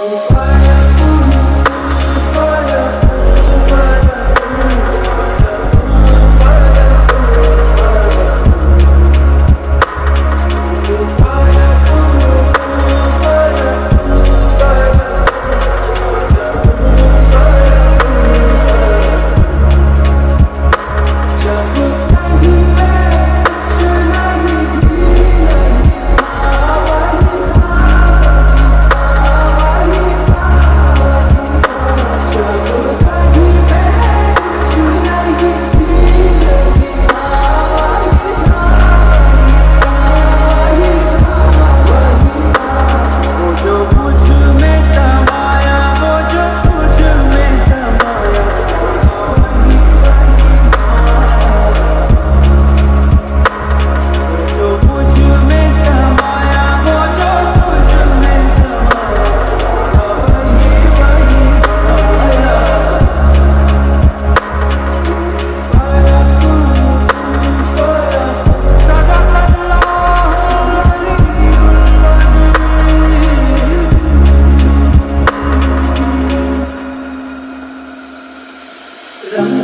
Fire 그다음